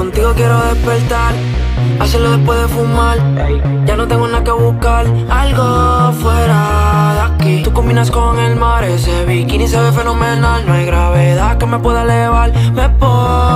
contigo quiero despertar. Hacerlo después de fumar. Ya no tengo nada que buscar. Algo fuera de aquí. Tú combinas con el mar, ese bikini se ve fenomenal. No hay gravedad que me pueda elevar. Me pones mal.